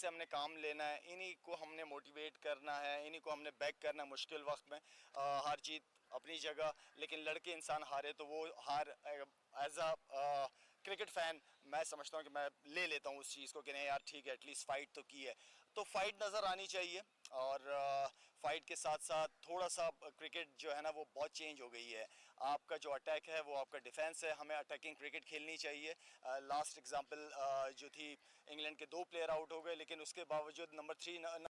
से हमने काम लेना है इन्हीं को हमने मोटिवेट करना है इन्हीं को हमने बैक करना है मुश्किल वक्त में। आ, हार जीत अपनी जगह लेकिन लड़के इंसान हारे तो वो हार एज अ क्रिकेट फ़ैन मैं समझता हूँ कि मैं ले लेता हूँ उस चीज़ को कि नहीं यार ठीक है एटलीस्ट फाइट तो की है। तो फाइट नज़र आनी चाहिए और फाइट के साथ साथ थोड़ा सा क्रिकेट जो है ना, वो बहुत चेंज हो गई है। आपका जो अटैक है, वो आपका डिफेंस है। हमें अटैकिंग क्रिकेट खेलनी चाहिए। लास्ट एग्जांपल जो थी इंग्लैंड के दो प्लेयर आउट हो गए, लेकिन उसके बावजूद नंबर थ्री